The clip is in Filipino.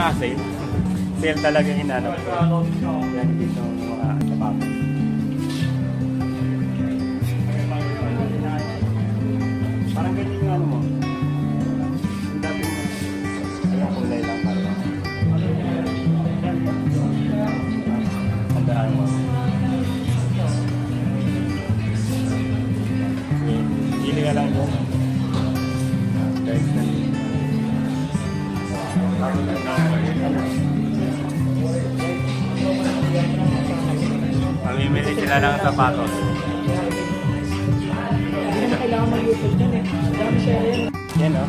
naka-sale. Sale talaga yung hinanap ko. Yan dito mga sapatos. Sila ng sapatos. Hindi na kailangan mag-YouTube dyan eh. Dami siya yan. Yan o.